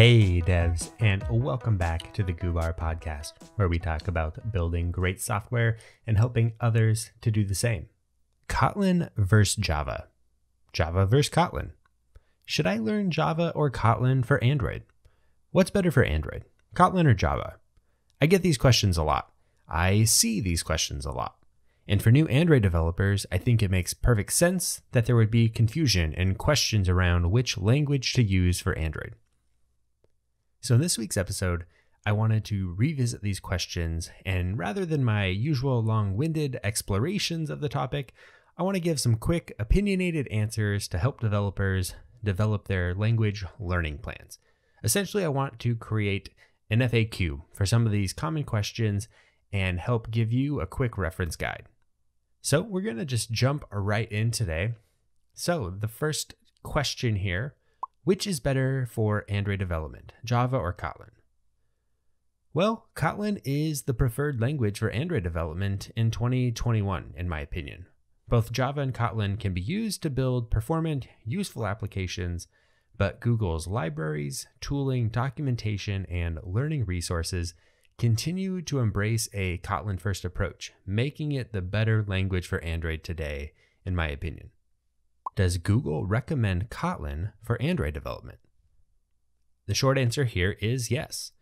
Hey, devs, and welcome back to the Goobar podcast, where we talk about building great software and helping others to do the same. Kotlin versus Java. Java versus Kotlin. Should I learn Java or Kotlin for Android? What's better for Android, Kotlin or Java? I get these questions a lot. I see these questions a lot. And for new Android developers, I think it makes perfect sense that there would be confusion and questions around which language to use for Android. So, in this week's episode, I wanted to revisit these questions, and rather than my usual long winded explorations of the topic, I want to give some quick, opinionated answers to help developers develop their language learning plans. Essentially, I want to create an FAQ for some of these common questions and help give you a quick reference guide. So, we're going to just jump right in today. So, the first question here which is better for Android development, Java or Kotlin? Well, Kotlin is the preferred language for Android development in 2021, in my opinion. Both Java and Kotlin can be used to build performant, useful applications, but Google's libraries, tooling, documentation, and learning resources continue to embrace a Kotlin first approach, making it the better language for Android today, in my opinion. Does Google recommend Kotlin for Android development? The short answer here is yes.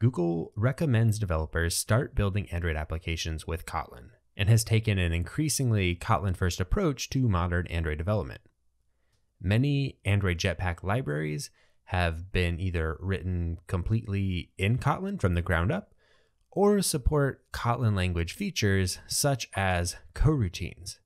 Google recommends developers start building Android applications with Kotlin and has taken an increasingly Kotlin first approach to modern Android development. Many Android Jetpack libraries have been either written completely in Kotlin from the ground up or support Kotlin language features such as coroutines.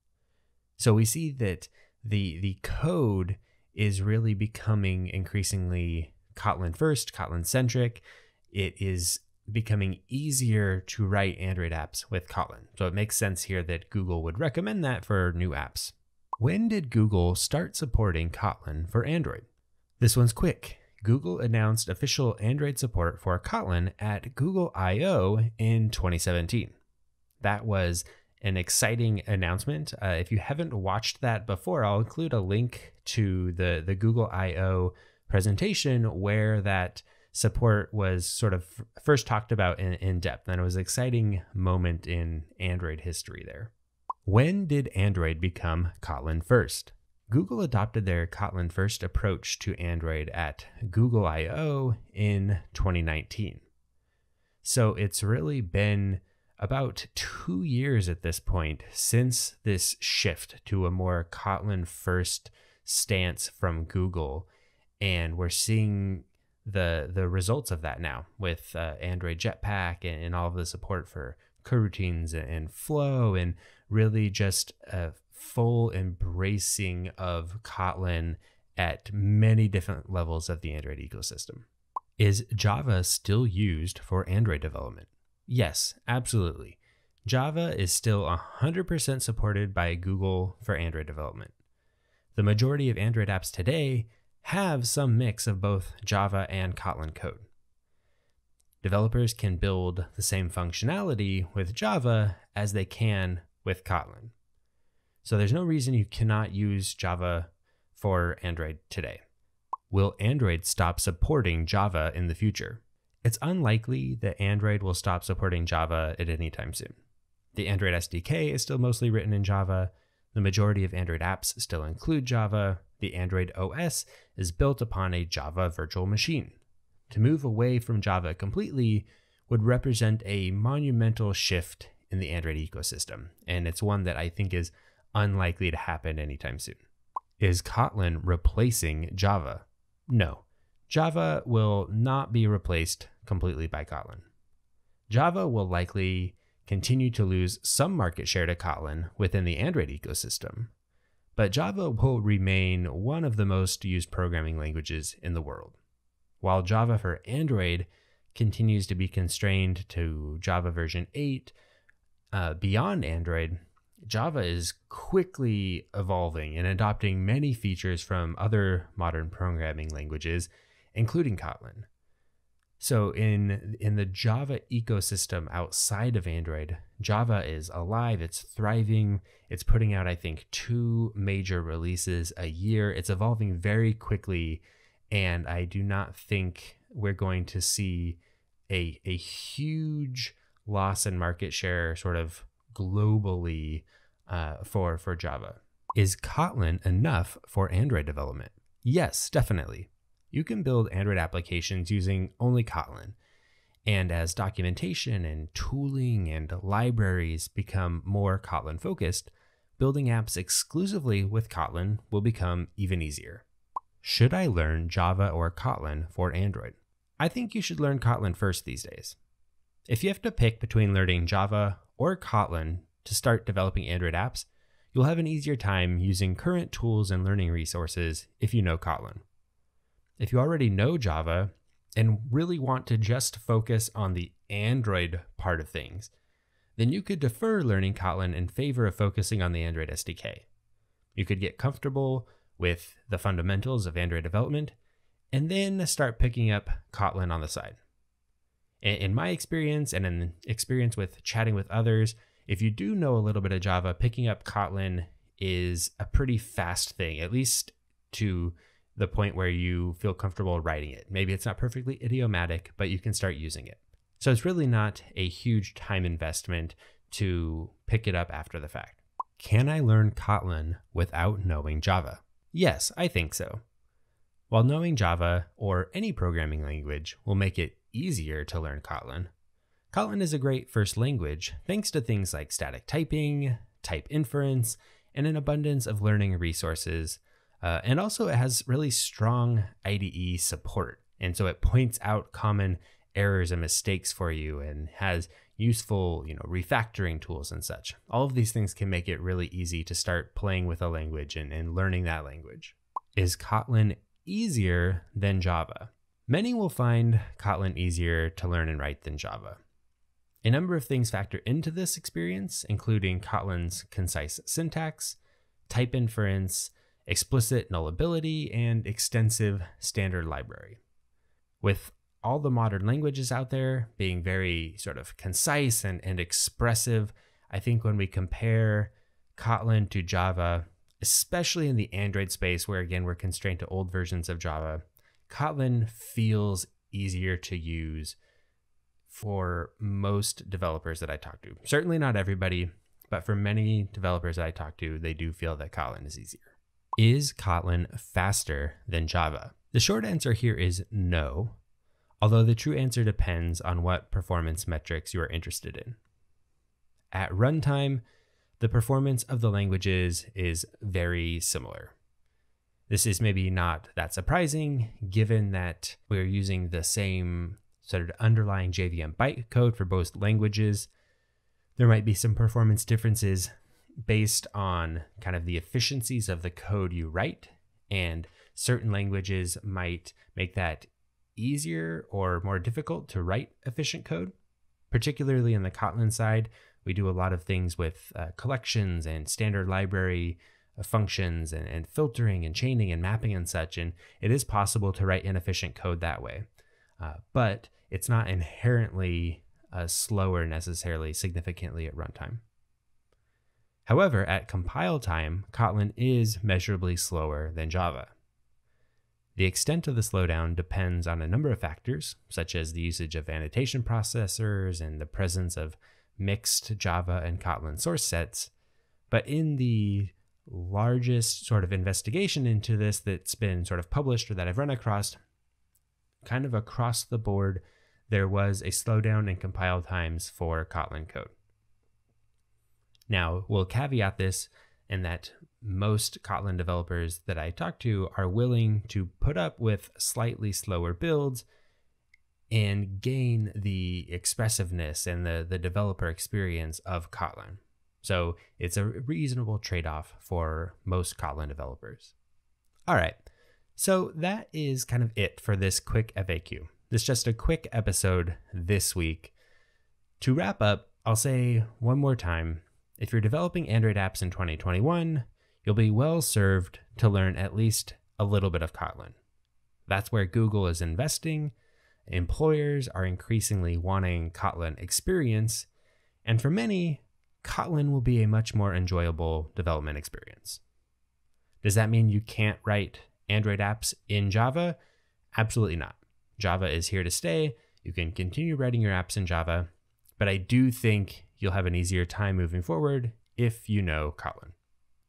So we see that the the code is really becoming increasingly Kotlin first, Kotlin centric. It is becoming easier to write Android apps with Kotlin. So it makes sense here that Google would recommend that for new apps. When did Google start supporting Kotlin for Android? This one's quick. Google announced official Android support for Kotlin at Google I/O in 2017. That was an exciting announcement. Uh, if you haven't watched that before, I'll include a link to the the Google I/O presentation where that support was sort of first talked about in, in depth, and it was an exciting moment in Android history there. When did Android become Kotlin first? Google adopted their Kotlin first approach to Android at Google I/O in 2019. So it's really been about two years at this point since this shift to a more Kotlin first stance from Google. And we're seeing the the results of that now with uh, Android Jetpack and, and, all of the support for coroutines and, and flow and really just a full embracing of Kotlin at many different levels of the Android ecosystem. Is Java still used for Android development? Yes, absolutely. Java is still 100% supported by Google for Android development. The majority of Android apps today have some mix of both Java and Kotlin code. Developers can build the same functionality with Java as they can with Kotlin. So there's no reason you cannot use Java for Android today. Will Android stop supporting Java in the future? It's unlikely that Android will stop supporting Java at any time soon. The Android SDK is still mostly written in Java. The majority of Android apps still include Java. The Android OS is built upon a Java virtual machine. To move away from Java completely would represent a monumental shift in the Android ecosystem, and it's one that I think is unlikely to happen anytime soon. Is Kotlin replacing Java? No. Java will not be replaced completely by Kotlin. Java will likely continue to lose some market share to Kotlin within the Android ecosystem, but Java will remain one of the most used programming languages in the world. While Java for Android continues to be constrained to Java version 8, uh, beyond Android, Java is quickly evolving and adopting many features from other modern programming languages including Kotlin. So in in the Java ecosystem outside of Android, Java is alive, it's thriving, it's putting out I think two major releases a year. It's evolving very quickly And I do not think we're going to see a, a huge loss in market share sort of globally uh, for, for Java. Is Kotlin enough for Android development? Yes, definitely. You can build Android applications using only Kotlin. And as documentation and tooling and libraries become more Kotlin focused, building apps exclusively with Kotlin will become even easier. Should I learn Java or Kotlin for Android? I think you should learn Kotlin first these days. If you have to pick between learning Java or Kotlin to start developing Android apps, you'll have an easier time using current tools and learning resources if you know Kotlin. If you already know Java and really want to just focus on the Android part of things, then you could defer learning Kotlin in favor of focusing on the Android SDK. You could get comfortable with the fundamentals of Android development and then start picking up Kotlin on the side. In my experience and in experience with chatting with others, if you do know a little bit of Java, picking up Kotlin is a pretty fast thing, at least to the point where you feel comfortable writing it. Maybe it's not perfectly idiomatic, but you can start using it. So it's really not a huge time investment to pick it up after the fact. Can I learn Kotlin without knowing Java? Yes, I think so. While knowing Java or any programming language will make it easier to learn Kotlin, Kotlin is a great first language thanks to things like static typing, type inference, and an abundance of learning resources uh, and also, it has really strong IDE support. And so it points out common errors and mistakes for you and has useful, you know, refactoring tools and such. All of these things can make it really easy to start playing with a language and, and learning that language. Is Kotlin easier than Java? Many will find Kotlin easier to learn and write than Java. A number of things factor into this experience, including Kotlin's concise syntax, type inference, explicit nullability, and extensive standard library. With all the modern languages out there being very sort of concise and, and expressive, I think when we compare Kotlin to Java, especially in the Android space, where again we're constrained to old versions of Java, Kotlin feels easier to use for most developers that I talk to. Certainly not everybody, but for many developers that I talk to, they do feel that Kotlin is easier. Is Kotlin faster than Java? The short answer here is no, although the true answer depends on what performance metrics you are interested in. At runtime, the performance of the languages is very similar. This is maybe not that surprising given that we're using the same sort of underlying JVM bytecode for both languages. There might be some performance differences based on kind of the efficiencies of the code you write. And certain languages might make that easier or more difficult to write efficient code. Particularly in the Kotlin side, we do a lot of things with uh, collections and standard library uh, functions and, and filtering and chaining and mapping and such. And it is possible to write inefficient code that way. Uh, but it's not inherently uh, slower necessarily significantly at runtime. However, at compile time, Kotlin is measurably slower than Java. The extent of the slowdown depends on a number of factors, such as the usage of annotation processors and the presence of mixed Java and Kotlin source sets. But in the largest sort of investigation into this that's been sort of published or that I've run across, kind of across the board, there was a slowdown in compile times for Kotlin code. Now, we'll caveat this in that most Kotlin developers that I talk to are willing to put up with slightly slower builds and gain the expressiveness and the, the developer experience of Kotlin. So it's a reasonable trade off for most Kotlin developers. All right, so that is kind of it for this quick FAQ. This is just a quick episode this week. To wrap up, I'll say one more time if you're developing Android apps in 2021, you'll be well served to learn at least a little bit of Kotlin. That's where Google is investing. Employers are increasingly wanting Kotlin experience, and for many, Kotlin will be a much more enjoyable development experience. Does that mean you can't write Android apps in Java? Absolutely not. Java is here to stay. You can continue writing your apps in Java, but I do think you'll have an easier time moving forward if you know Kotlin.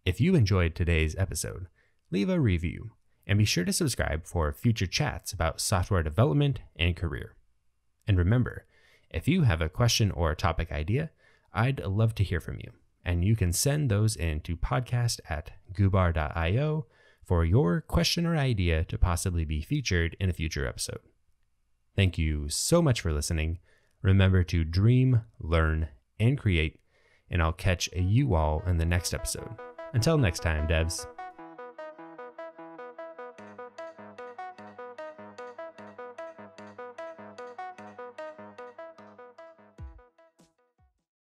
If you enjoyed today's episode, leave a review and be sure to subscribe for future chats about software development and career. And remember, if you have a question or a topic idea, I'd love to hear from you. And you can send those in to podcast at goobar.io for your question or idea to possibly be featured in a future episode. Thank you so much for listening. Remember to dream, learn, and create, and I'll catch you all in the next episode. Until next time, devs.